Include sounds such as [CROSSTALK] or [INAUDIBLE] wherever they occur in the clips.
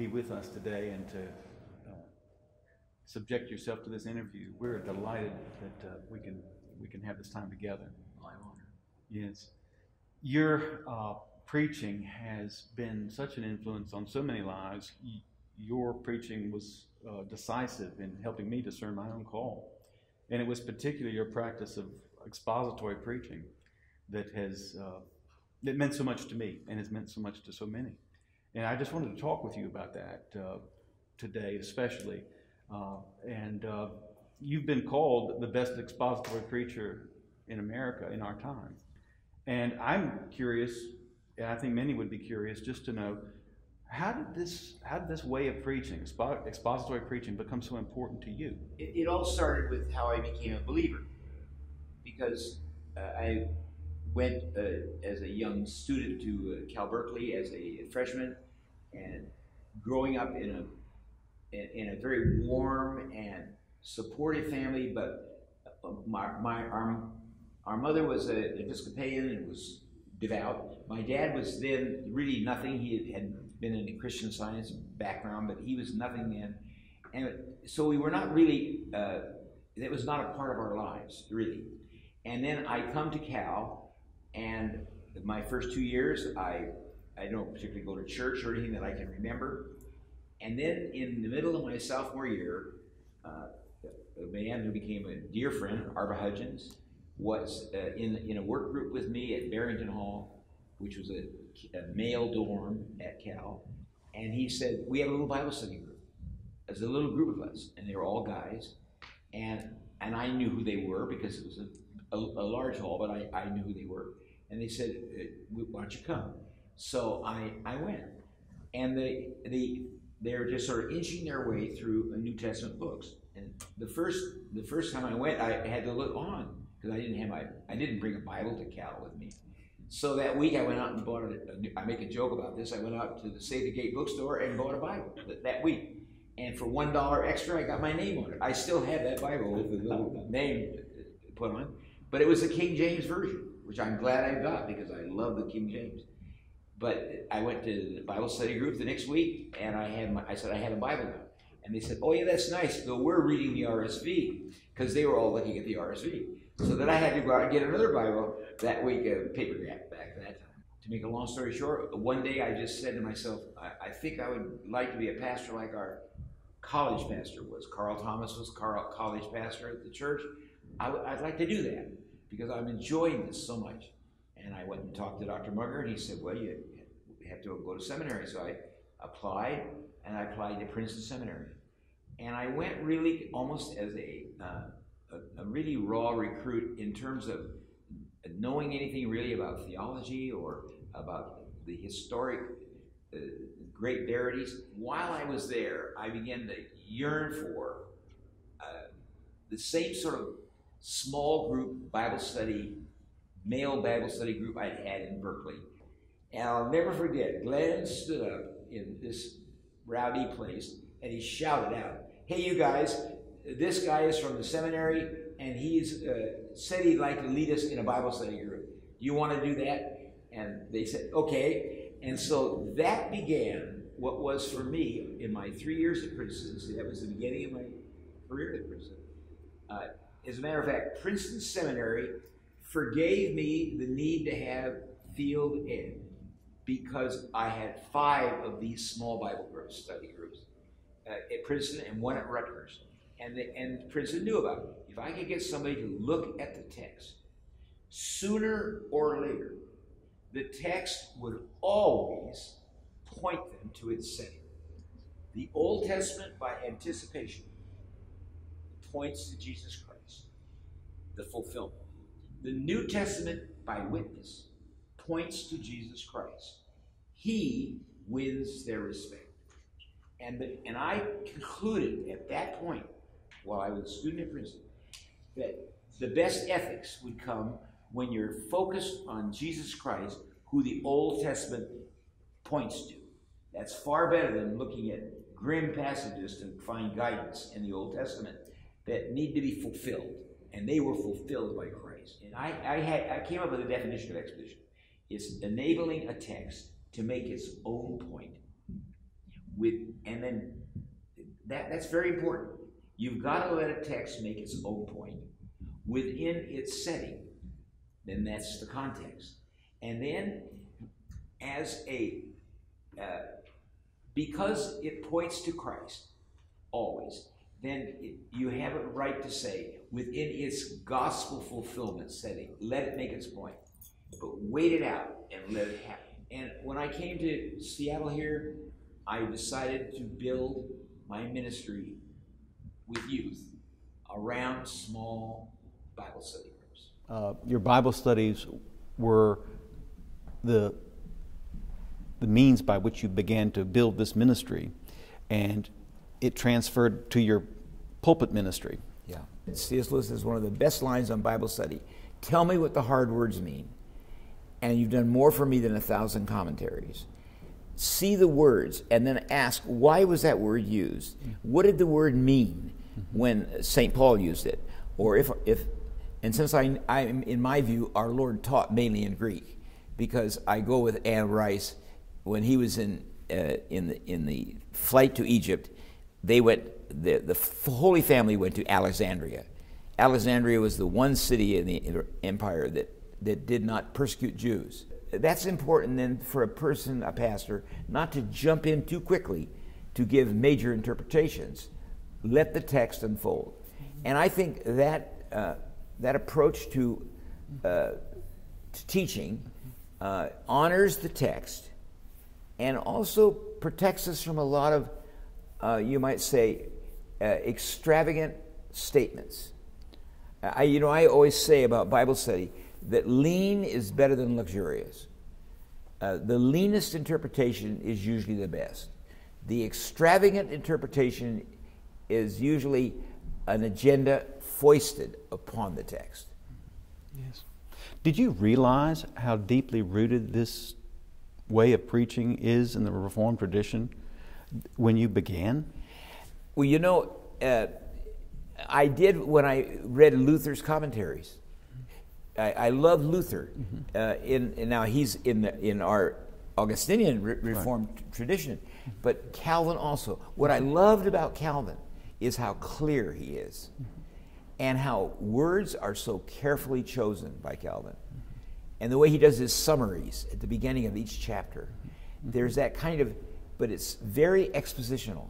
be with us today and to uh, subject yourself to this interview. We're delighted that uh, we can we can have this time together. My honor. Yes, your uh, preaching has been such an influence on so many lives. Y- your preaching was uh, decisive in helping me discern my own call, and it was particularly your practice of expository preaching that has uh, that meant so much to me and has meant so much to so many. And I just wanted to talk with you about that uh, today, especially. Uh, and uh, you've been called the best expository preacher in America in our time. And I'm curious, and I think many would be curious, just to know how did this how did this way of preaching, expo- expository preaching, become so important to you? It, it all started with how I became a believer, because uh, I went uh, as a young student to uh, Cal Berkeley as a freshman, and growing up in a in, a very warm and supportive family, but uh, my, my our, our mother was an Episcopalian and was devout. My dad was then really nothing. He had been in a Christian Science background, but he was nothing then, and so we were not really. Uh, it was not a part of our lives, really. And then I come to Cal, and my first two years, I I don't particularly go to church or anything that I can remember. And then in the middle of my sophomore year, uh, a man who became a dear friend, Arba Hudgens, was uh, in, in a work group with me at Barrington Hall, which was a, a male dorm at Cal. And he said, We have a little Bible study group. There's a little group of us, and they were all guys. And, and I knew who they were because it was a, a, a large hall, but I, I knew who they were. And they said, uh, Why don't you come? So I, I went. And they, they, they're just sort of inching their way through New Testament books. And the first, the first time I went, I had to look on because I didn't have my, I didn't bring a Bible to Cal with me. So that week I went out and bought a, a I make a joke about this. I went out to the Sather Gate bookstore and bought a Bible that, that week. And for one dollar extra, I got my name on it. I still have that Bible with the little [LAUGHS] name put on, but it was the King James version, which I'm glad I got because I love the King James. But I went to the Bible study group the next week, and I had my, I said I had a Bible now, and they said, "Oh yeah, that's nice." So we're reading the RSV because they were all looking at the RSV. So then I had to go out and get another Bible that week, a paperback back that time. To make a long story short, one day I just said to myself, I, I think I would like to be a pastor like our college pastor was. Carl Thomas was Carl, college pastor at the church. I, would like to do that because I'm enjoying this so much. And I went and talked to Dr. Munger, and he said, Well, you have to go to seminary. So I applied, and I applied to Princeton Seminary. And I went really almost as a, uh, a, a, really raw recruit in terms of knowing anything really about theology or about the historic uh, great verities. While I was there, I began to yearn for uh, the same sort of small group Bible study male Bible study group I'd had in Berkeley. And I'll never forget, Glenn stood up in this rowdy place and he shouted out, Hey, you guys, this guy is from the seminary and he's uh, said he'd like to lead us in a Bible study group. Do you want to do that? And they said, Okay. And so that began what was for me in my three years at Princeton. That was the beginning of my career at Princeton. Uh, as a matter of fact, Princeton Seminary forgave me the need to have field ed because I had five of these small Bible groups, study groups uh, at Princeton and one at Rutgers. And, the, and Princeton knew about it. If I could get somebody to look at the text, sooner or later, the text would always point them to its setting. The Old Testament, by anticipation, points to Jesus Christ, the fulfillment. The New Testament, by witness, points to Jesus Christ. He wins their respect. And, the, and I concluded at that point, while I was a student at Princeton, that the best ethics would come when you're focused on Jesus Christ, who the Old Testament points to. That's far better than looking at grim passages to find guidance in the Old Testament that need to be fulfilled. And they were fulfilled by Christ. And I, I, had, I came up with a definition of exposition. It's enabling a text to make its own point. With and then that that's very important. You've got to let a text make its own point within its setting. Then that's the context. And then, as a uh, because it points to Christ always, then it, you have a right to say within its gospel fulfillment setting, let it make its point. But wait it out and let it happen. And when I came to Seattle here, I decided to build my ministry with youth around small Bible study groups. Uh, your Bible studies were the the means by which you began to build this ministry, and it transferred to your pulpit ministry. Yeah. C.S. Lewis is one of the best lines on Bible study. Tell me what the hard words mean. And you've done more for me than a thousand commentaries. See the words and then ask, why was that word used? What did the word mean when St. Paul used it? Or if, if and since I, I, in my view, our Lord taught mainly in Greek, because I go with Anne Rice, when he was in, uh, in, the, in the flight to Egypt, they went, the, the Holy Family went to Alexandria. Alexandria was the one city in the empire that, that did not persecute Jews. That's important then for a person, a pastor, not to jump in too quickly to give major interpretations. Let the text unfold. And I think that, uh, that approach to, uh, to teaching uh, honors the text and also protects us from a lot of, uh, you might say, uh, extravagant statements. I, you know, I always say about Bible study that lean is better than luxurious. Uh, the leanest interpretation is usually the best. The extravagant interpretation is usually an agenda foisted upon the text. Yes. Did you realize how deeply rooted this way of preaching is in the Reformed tradition when you began? Well, you know, uh, I did when I read Luther's commentaries. I, I love Luther. Mm-hmm. Uh, in, in, now he's in the, in our Augustinian re- Reformed right. tradition, but Calvin also. What I loved about Calvin is how clear he is, mm-hmm. and how words are so carefully chosen by Calvin and the way he does his summaries at the beginning of each chapter. There's that kind of, but it's very expositional.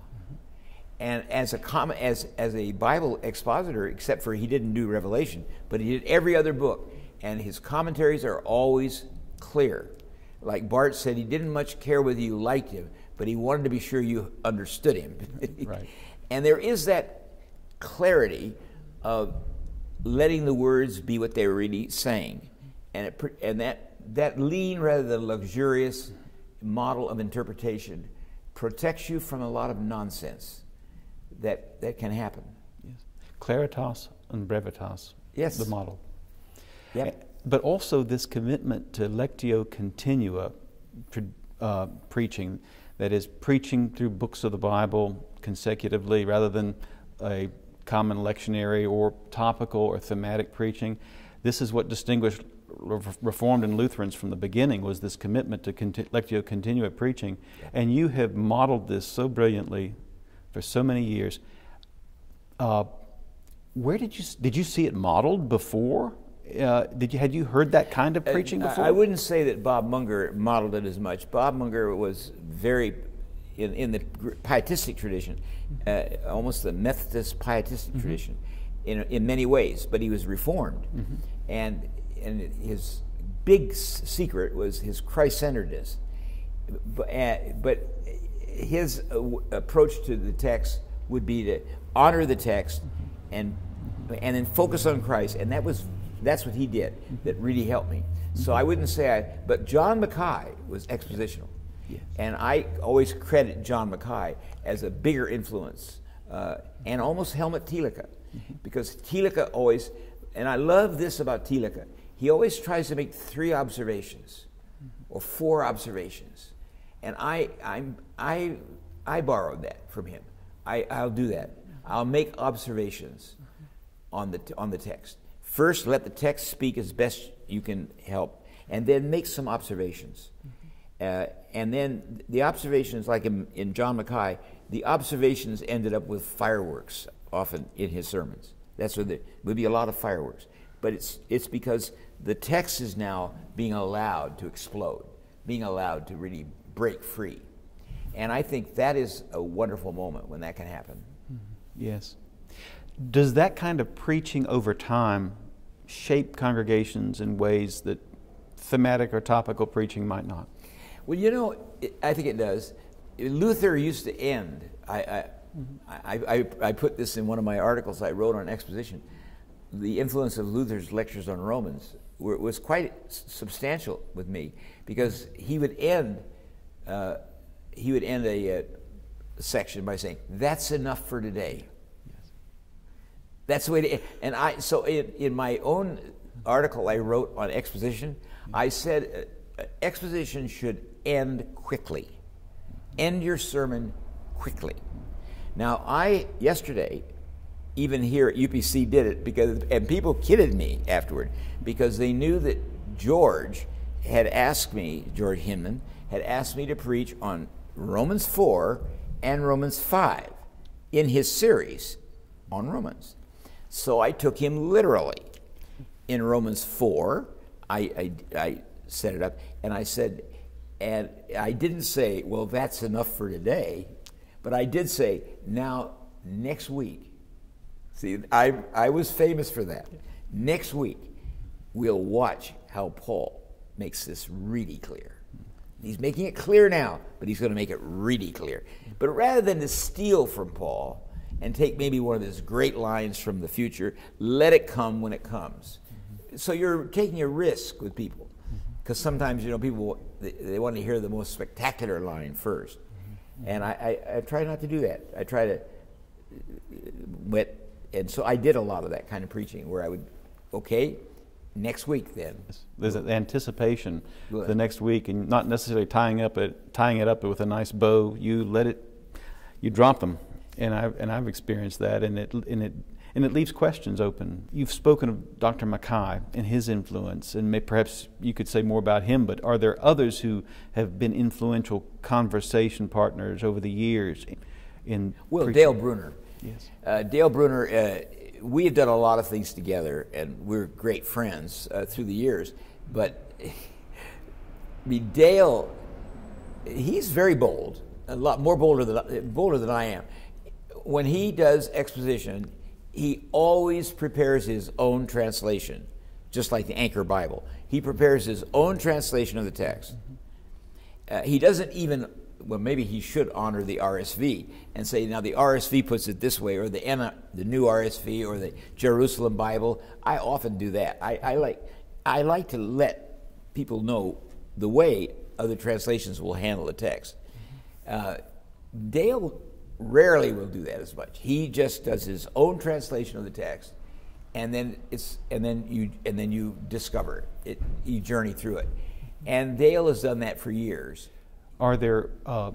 And as a com- as as a Bible expositor, except for he didn't do Revelation, but he did every other book, and his commentaries are always clear. Like Barth said, he didn't much care whether you liked him, but he wanted to be sure you understood him. [LAUGHS] right. And there is that clarity of letting the words be what they're really saying and, it, and that, that lean rather than luxurious model of interpretation protects you from a lot of nonsense that, that can happen. Yes. Claritas and brevitas. Yes. The model. Yep. But also this commitment to lectio continua uh, preaching, that is, preaching through books of the Bible consecutively rather than a common lectionary or topical or thematic preaching. This is what distinguished Reformed and Lutherans from the beginning was this commitment to conti- lectio continua preaching, and you have modeled this so brilliantly for so many years. Uh, where did you did you see it modeled before? Uh, did you had you heard that kind of uh, preaching before? I wouldn't say that Bob Munger modeled it as much. Bob Munger was very in, in the pietistic tradition, uh, almost the Methodist pietistic mm-hmm. tradition, in in many ways. But he was reformed, mm-hmm. and and his big secret was his Christ-centeredness. But his uh, approach to the text would be to honor the text and and then focus on Christ, and that was that's what he did that really helped me. So I wouldn't say I, but John Mackay was expositional, yes. and I always credit John Mackay as a bigger influence, uh, and almost Helmut Thielicke, because Thielicke always, and I love this about Thielicke he always tries to make three observations or four observations. And I, I'm, I, I borrowed that from him. I, I'll do that. I'll make observations on the, on the text. First, let the text speak as best you can help, and then make some observations. Uh, and then the observations, like in, in John Mackay, the observations ended up with fireworks often in his sermons. That's where there would be a lot of fireworks. But it's, it's because the text is now being allowed to explode, being allowed to really break free. And I think that is a wonderful moment when that can happen. Hmm. Yes. Does that kind of preaching over time shape congregations in ways that thematic or topical preaching might not? Well, you know, I think it does. Luther used to end. I, I, mm-hmm. I, I, I put this in one of my articles I wrote on exposition. The influence of Luther's lectures on Romans were, was quite substantial with me because he would end uh, he would end a, a, section by saying, "That's enough for today." Yes. That's the way to. End. And I so in, in my own article I wrote on exposition, I said uh, exposition should end quickly. End your sermon quickly. Now I yesterday even here at UPC did it because and people kidded me afterward because they knew that George had asked me, George Hinman, had asked me to preach on Romans 4 and Romans 5 in his series on Romans. So I took him literally. In Romans 4, I, I, I set it up and I said, and I didn't say, well, that's enough for today, but I did say, now, next week, see, I, I was famous for that. Next week, we'll watch how Paul makes this really clear. He's making it clear now, but he's going to make it really clear. But rather than to steal from Paul and take maybe one of his great lines from the future, let it come when it comes. Mm-hmm. So you're taking a risk with people because sometimes you know people they, they, want to hear the most spectacular line 1st mm-hmm. and I, I, I, try not to do that. I try to wet, and so I did a lot of that kind of preaching where I would, okay, next week then. There's an anticipation the next week, and not necessarily tying up it, tying it up with a nice bow. You let it, you drop them, and I've and I've experienced that, and it and it and it leaves questions open. You've spoken of Dr. Mackay and his influence, and may, perhaps you could say more about him. But are there others who have been influential conversation partners over the years? In well, preaching? Dale Bruner. Yes. Uh, Dale Bruner. Uh, we have done a lot of things together, and we're great friends uh, through the years. But [LAUGHS] I mean, Dale, he's very bold, a lot more bolder than bolder than I am. When he does exposition, he always prepares his own translation, just like the Anchor Bible. He prepares his own translation of the text. Uh, he doesn't even well, maybe he should honor the RSV and say, now the RSV puts it this way, or the, the new RSV, or the Jerusalem Bible. I often do that. I, I, like, I like to let people know the way other translations will handle the text. Uh, Dale rarely will do that as much. He just does his own translation of the text, and then it's and then you and then you discover it. You journey through it, and Dale has done that for years. Are there uh,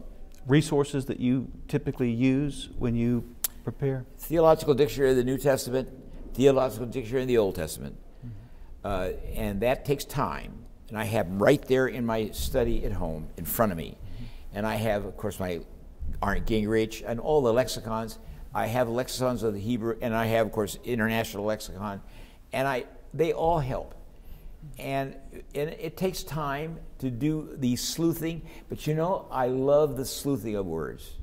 resources that you typically use when you prepare? Theological Dictionary of the New Testament, Theological Dictionary of the Old Testament. Mm-hmm. Uh, and that takes time. And I have them right there in my study at home in front of me. Mm-hmm. And I have, of course, my Arndt Gingrich and all the lexicons. I have lexicons of the Hebrew, and I have, of course, International Lexicon. And I, they all help. And, and it takes time to do the sleuthing, but you know, I love the sleuthing of words.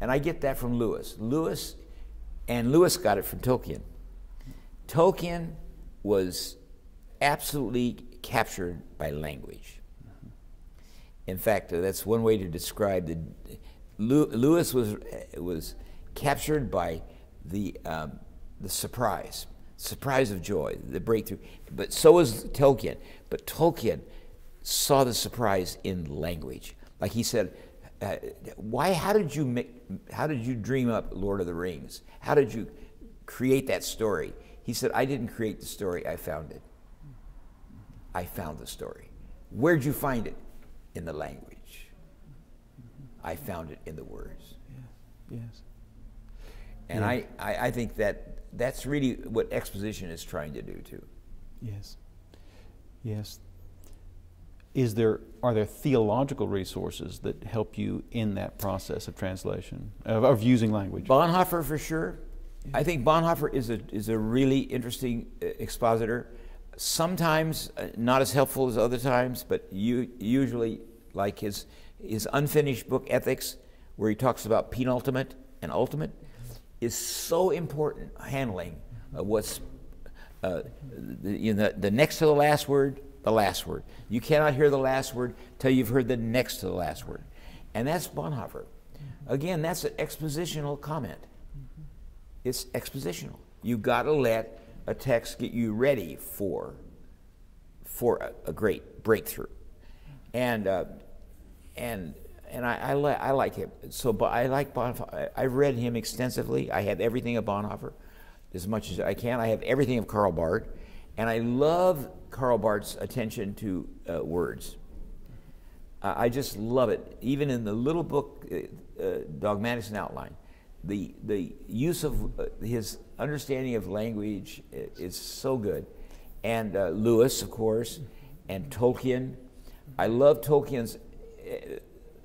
And I get that from Lewis. Lewis, and Lewis got it from Tolkien. Tolkien was absolutely captured by language. In fact, that's one way to describe the. Lewis was was captured by the um, the surprise surprise of joy, the breakthrough. But so was Tolkien. But Tolkien saw the surprise in language. Like he said, uh, why, how did you make, how did you dream up Lord of the Rings? How did you create that story? He said, I didn't create the story, I found it. I found the story. Where'd you find it? In the language. I found it in the words. Yeah. Yes. And yeah. I, I, I think that that's really what exposition is trying to do too. Yes. Yes. is there are there theological resources that help you in that process of translation of, of using language? Bonhoeffer for sure. I think Bonhoeffer is a is a really interesting uh, expositor. Sometimes uh, not as helpful as other times, but you, usually like his his unfinished book Ethics, where he talks about penultimate and ultimate, is so important handling of what's uh, the, you know, the next to the last word, the last word. You cannot hear the last word till you've heard the next to the last word. And that's Bonhoeffer. Again, that's an expositional comment. It's expositional. You've got to let a text get you ready for, for a, a great breakthrough. And, uh, and, and I, I, li- I like him. So but I like Bonhoeffer. I, have read him extensively. I have everything of Bonhoeffer as much as I can. I have everything of Karl Barth. And I love Karl Barth's attention to uh, words. Uh, I just love it. Even in the little book, uh, uh Dogmatics in Outline, the, the use of uh, his understanding of language is so good. And uh, Lewis, of course, and Tolkien. I love Tolkien's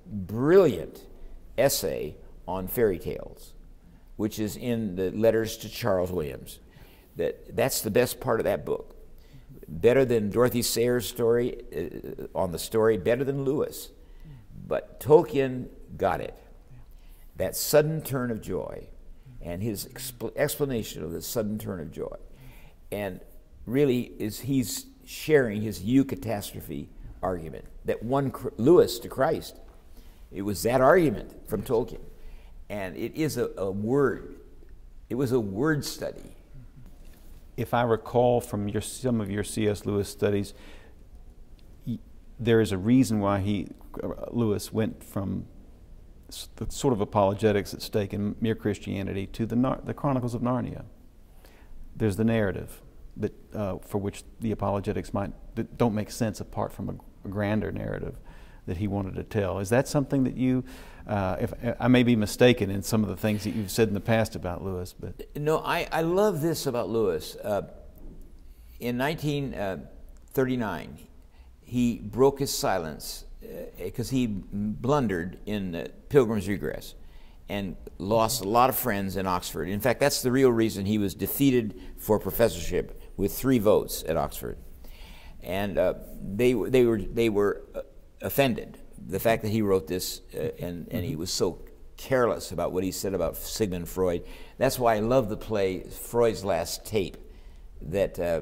brilliant essay on fairy tales, which is in the letters to Charles Williams. That, that's the best part of that book. Better than Dorothy Sayers' story uh, on the story, better than Lewis. But Tolkien got it. That sudden turn of joy and his expl- explanation of the sudden turn of joy. And really, is he's sharing his eucatastrophe argument that won Lewis to Christ. It was that argument from Tolkien. And it is a, a word, it was a word study if I recall from your, some of your C.S. Lewis studies, there is a reason why he, uh, Lewis, went from the sort of apologetics at stake in mere Christianity to the, the Chronicles of Narnia. There's the narrative that, uh, for which the apologetics might that don't make sense apart from a, a grander narrative that he wanted to tell. Is that something that you uh, if I may be mistaken in some of the things that you've said in the past about Lewis, but no, I, I love this about Lewis. Uh, in 1939, uh, he broke his silence because uh, he blundered in Pilgrim's Regress and lost a lot of friends in Oxford. In fact, that's the real reason he was defeated for professorship with three votes at Oxford, and uh, they they were they were uh, offended the fact that he wrote this uh, and, and he mm-hmm. was so careless about what he said about Sigmund Freud. That's why I love the play Freud's Last Tape, that uh,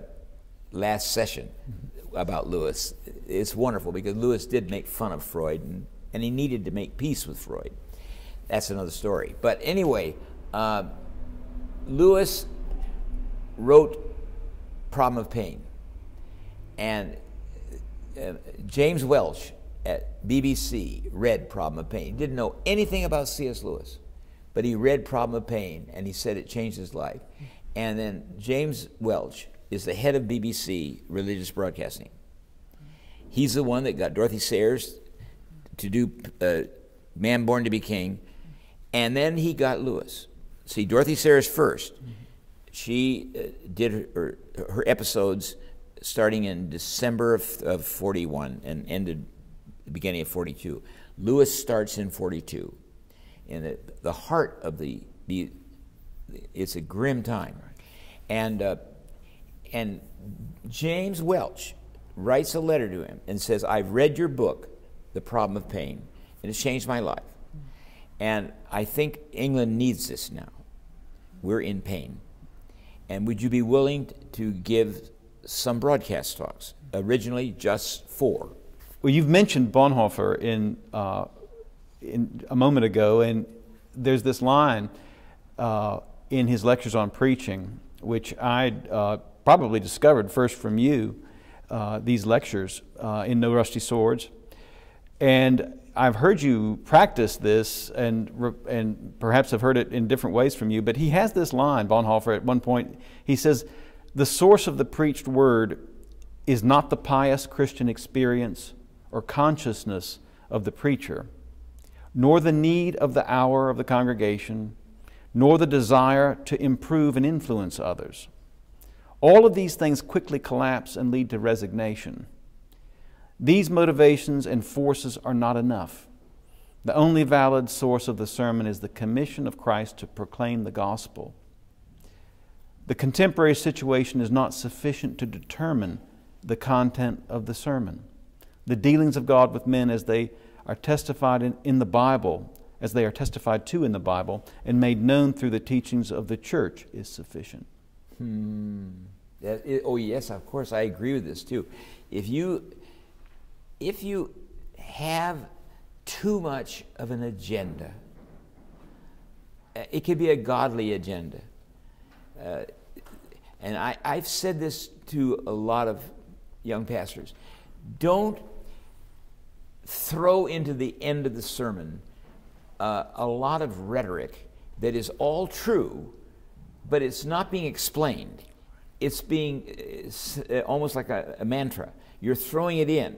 last session mm-hmm. about Lewis. It's wonderful because Lewis did make fun of Freud and, and he needed to make peace with Freud. That's another story. But anyway, uh, Lewis wrote Problem of Pain. And uh, James Welch BBC read Problem of Pain. He didn't know anything about C.S. Lewis, but he read Problem of Pain and he said it changed his life. And then James Welch is the head of BBC Religious Broadcasting. He's the one that got Dorothy Sayers to do uh, Man Born to Be King, and then he got Lewis. See, Dorothy Sayers first. She uh, did her, her, episodes starting in December of, of 41 and ended the beginning of 42. Lewis starts in 42. And the, the heart of the, the, it's a grim time. And, uh, and James Welch writes a letter to him and says, I've read your book, The Problem of Pain, and it's changed my life. And I think England needs this now. We're in pain. And would you be willing to give some broadcast talks? Originally, just four. Well, you've mentioned Bonhoeffer in, uh, in a moment ago, and there's this line uh, in his lectures on preaching, which I uh, probably discovered first from you, uh, these lectures uh, in No Rusty Swords. And I've heard you practice this and, and perhaps have heard it in different ways from you, but he has this line, Bonhoeffer, at one point. He says, The source of the preached word is not the pious Christian experience or consciousness of the preacher, nor the need of the hour of the congregation, nor the desire to improve and influence others. All of these things quickly collapse and lead to resignation. These motivations and forces are not enough. The only valid source of the sermon is the commission of Christ to proclaim the gospel. The contemporary situation is not sufficient to determine the content of the sermon. The dealings of God with men as they are testified in, in the Bible, as they are testified to in the Bible, and made known through the teachings of the church is sufficient. Hmm. That, it, oh yes, of course, I agree with this too. If you if you have too much of an agenda, uh, it could be a godly agenda. Uh, and I, I've said this to a lot of young pastors. Don't throw into the end of the sermon uh, a lot of rhetoric that is all true, but it's not being explained. It's being uh, almost like a, a, mantra. You're throwing it in.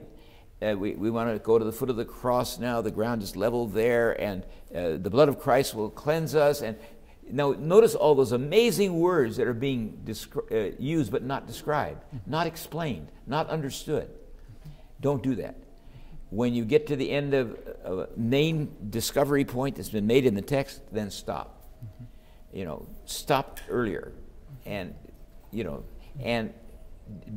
Uh, we, we want to go to the foot of the cross now. The ground is level there, and uh, the blood of Christ will cleanse us. And now, notice all those amazing words that are being uh, used but not described, not explained, not understood. Don't do that. When you get to the end of a name discovery point that's been made in the text, then stop. Mm-hmm. You know, stop earlier, and you know, and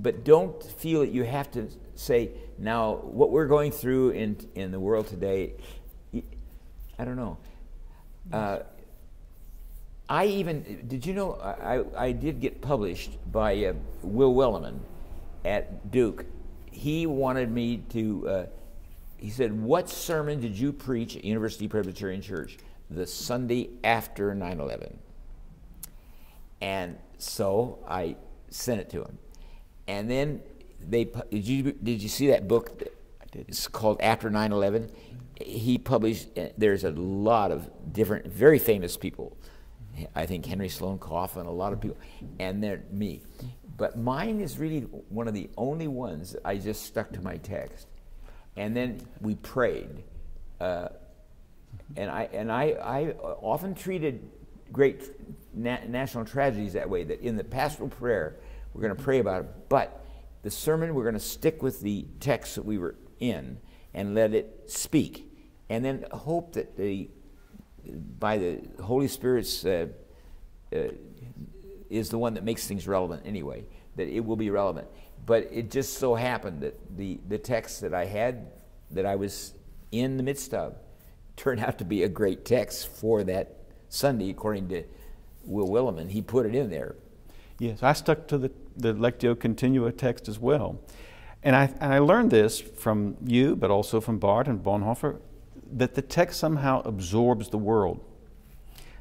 but don't feel that you have to say now what we're going through in in the world today. I don't know. Uh, I even did you know I, I did get published by uh, Will Willimon at Duke. He wanted me to. Uh, he said, "What sermon did you preach at University Presbyterian Church the Sunday after 9/11?" And so I sent it to him, and then they did you did you see that book? It's called After 9/11. He published. Uh, there's a lot of different, very famous people I think Henry Sloane Coffin, a lot of people, and then me. But mine is really one of the only ones I just stuck to my text. And then we prayed. Uh, and I, and I, I often treated great na- national tragedies that way, that in the pastoral prayer, we're going to pray about it. But the sermon, we're going to stick with the text that we were in and let it speak. And then hope that the by the Holy Spirit's uh, uh, is the one that makes things relevant anyway. That it will be relevant. But it just so happened that the the text that I had that I was in the midst of turned out to be a great text for that Sunday, according to Will Willimon. He put it in there. Yes, I stuck to the, the Lectio Continua text as well. And I, and I learned this from you, but also from Barth and Bonhoeffer that the text somehow absorbs the world.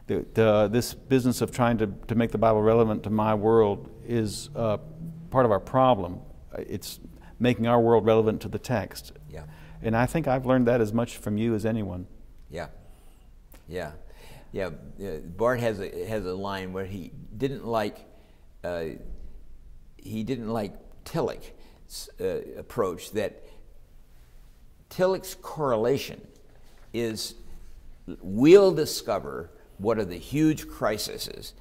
The, the, this business of trying to, to make the Bible relevant to my world is uh, part of our problem. It's making our world relevant to the text. Yeah. And I think I've learned that as much from you as anyone. Yeah. Yeah. Yeah. Barth has a, has a line where he didn't like, uh, he didn't like Tillich's uh, approach that Tillich's correlation is we'll discover what are the huge crises,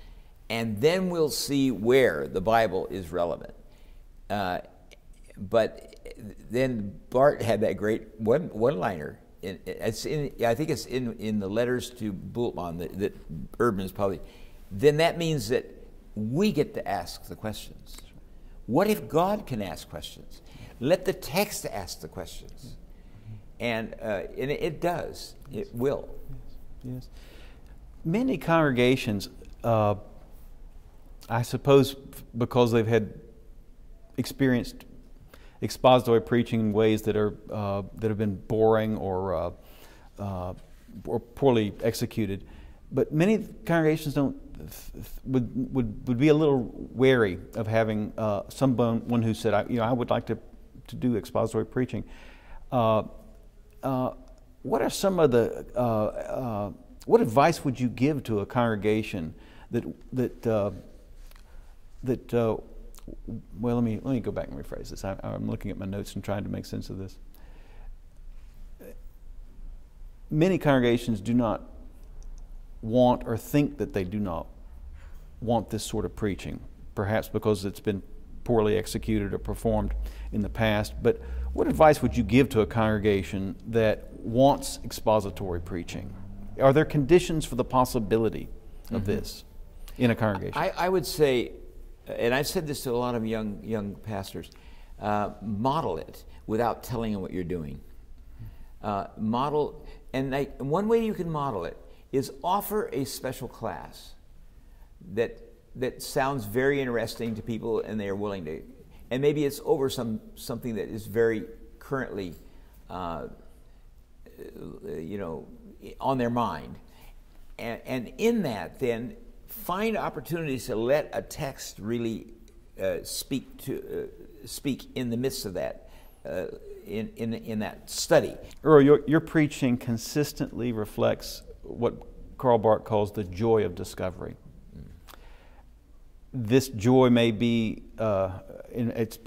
and then we'll see where the Bible is relevant. Uh, but then Barth had that great one one liner. It's in, I think it's in, in the letters to Bultmann that, that is probably. Then that means that we get to ask the questions. What if God can ask questions? Let the text ask the questions. And, uh, and it does, it will. Yes. yes. Many congregations, uh, I suppose because they've had experienced expository preaching in ways that are uh, that have been boring or uh, uh, or poorly executed. But many congregations don't would would would be a little wary of having uh, someone who said, I, you know, I would like to to do expository preaching. Uh, uh, what are some of the what advice would you give to a congregation that that that well let me let me go back and rephrase this I, I'm looking at my notes and trying to make sense of this many congregations do not want or think that they do not want this sort of preaching perhaps because it's been poorly executed or performed in the past but What advice would you give to a congregation that wants expository preaching? Are there conditions for the possibility of mm-hmm. this in a congregation? I, I, would say, and I've said this to a lot of young young pastors, uh, model it without telling them what you're doing. Uh, model, and one way you can model it is offer a special class that that sounds very interesting to people, and they are willing to, and maybe it's over some something that is very currently, uh, you know, on their mind. And, and in that, then, find opportunities to let a text really uh, speak to uh, speak in the midst of that uh, in, in, in that study. Earl, your, your preaching consistently reflects what Karl Barth calls the joy of discovery. This joy may be, uh,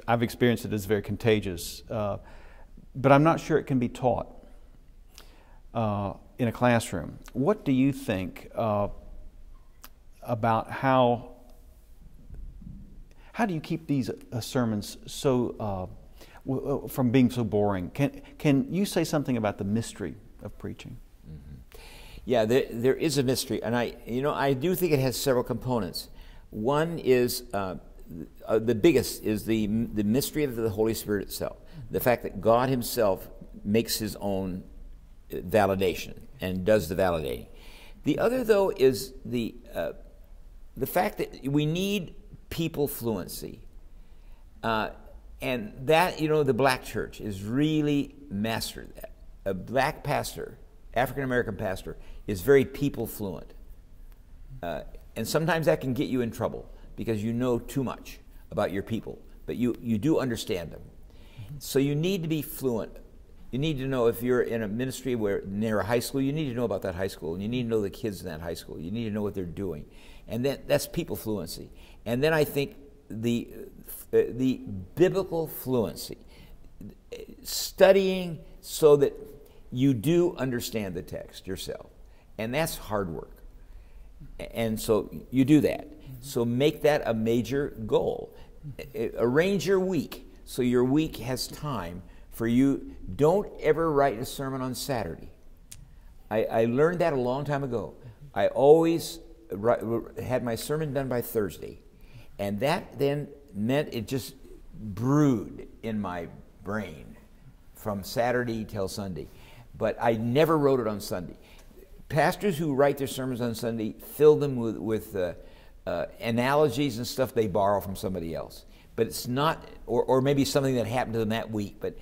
I've experienced it as very contagious, uh, but I'm not sure it can be taught. Uh, in a classroom. What do you think uh, about how how do you keep these uh, sermons so uh, uh, from being so boring? Can can you say something about the mystery of preaching? Mm-hmm. Yeah, there, there is a mystery, and I you know I do think it has several components. One is uh, uh, the biggest is the the mystery of the Holy Spirit itself, the fact that God Himself makes His own validation and does the validating. The other, though, is the, uh, the fact that we need people fluency. Uh, and that, you know, the black church is really mastered that. A black pastor, African American pastor, is very people fluent. Uh, and sometimes that can get you in trouble because you know too much about your people, but you, you do understand them. So you need to be fluent you need to know if you're in a ministry where near a high school, you need to know about that high school, and you need to know the kids in that high school. You need to know what they're doing, and then that's people fluency. And then I think the uh, the biblical fluency, studying so that you do understand the text yourself, and that's hard work. And so you do that. So make that a major goal. Arrange your week so your week has time for you, don't ever write a sermon on Saturday. I, I learned that a long time ago. I always had my sermon done by Thursday. And that then meant it just brewed in my brain from Saturday till Sunday. But I never wrote it on Sunday. Pastors who write their sermons on Sunday fill them with, with uh, uh, analogies and stuff they borrow from somebody else. But it's not, or, or maybe something that happened to them that week. But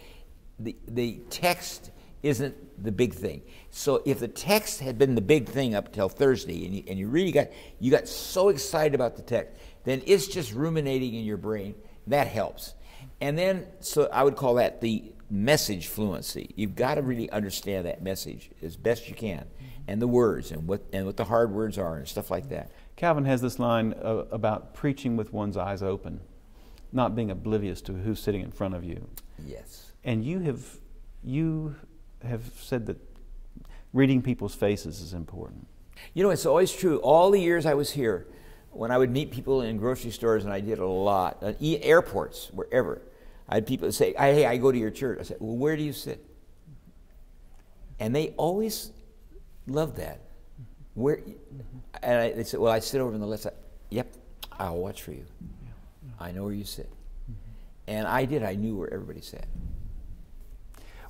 the, the text isn't the big thing. So if the text had been the big thing up till Thursday, and you, and you really got you got so excited about the text, then it's just ruminating in your brain. That helps. And then, so I would call that the message fluency. You've got to really understand that message as best you can, and the words and what and what the hard words are and stuff like that. Calvin has this line uh, about preaching with one's eyes open, not being oblivious to who's sitting in front of you. Yes. And you have you have said that reading people's faces is important. You know, it's always true. All the years I was here, when I would meet people in grocery stores, and I did a lot, uh, airports, wherever, I had people say, "Hey, I go to your church." I said, "Well, where do you sit?" And they always loved that. Where? And I, they said, "Well, I sit over on the left side." Yep, I'll watch for you. I know where you sit. And I did. I knew where everybody sat.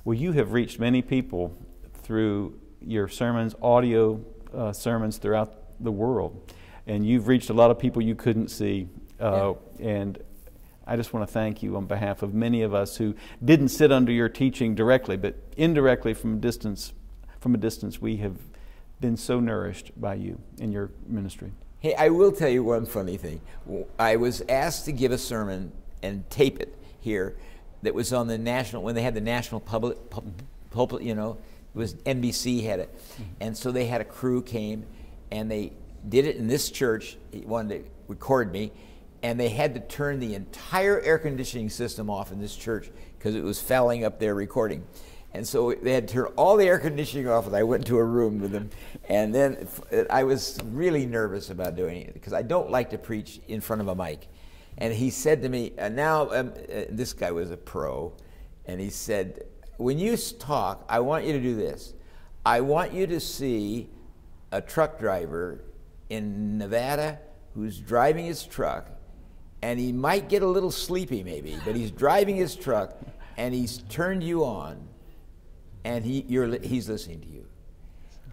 Well, you have reached many people through your sermons, audio uh, sermons throughout the world. And you've reached a lot of people you couldn't see. Uh, yeah. And I just want to thank you on behalf of many of us who didn't sit under your teaching directly, but indirectly from a distance. From a distance, we have been so nourished by you in your ministry. Hey, I will tell you one funny thing. I was asked to give a sermon and tape it here that was on the national when they had the national public, public you know, it was NBC had it, mm-hmm. and so they had a crew came, and they did it in this church. He wanted to record me, and they had to turn the entire air conditioning system off in this church because it was fouling up their recording. And so they had to turn all the air conditioning off, and I went to a room with them. And then I was really nervous about doing it because I don't like to preach in front of a mic. And he said to me, and now um, uh, this guy was a pro, and he said, When you talk, I want you to do this. I want you to see a truck driver in Nevada who's driving his truck, and he might get a little sleepy maybe, but he's driving his truck and he's turned you on, and he, you're, he's listening to you.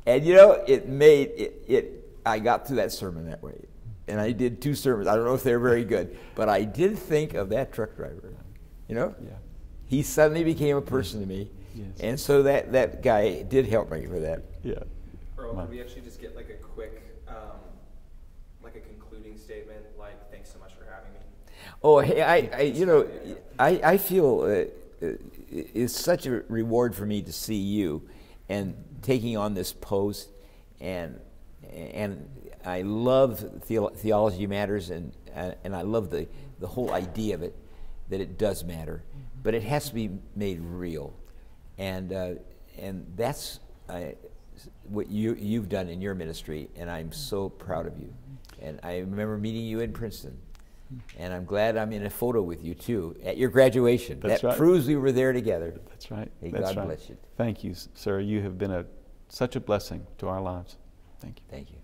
And you know, it made it, it, I got through that sermon that way. And I did two sermons. I don't know if they're very good, but I did think of that truck driver. You know? Yeah. He suddenly became a person to me. Yes. And so that, that guy did help me with that. Yeah. Earl, My- could we actually just get like a quick, um, like a concluding statement, like, thanks so much for having me? Oh, hey, I, I you know, I, I feel uh, uh, it's such a reward for me to see you and taking on this post, and and I love theo- theology matters, and and I love the the whole idea of it that it does matter, but it has to be made real, and uh, and that's uh, what you you've done in your ministry, and I'm so proud of you. And I remember meeting you in Princeton. And I'm glad I'm in a photo with you too at your graduation. That's that right. proves we were there together. That's right. May That's God right. bless you. Thank you, sir. You have been a such a blessing to our lives. Thank you. Thank you.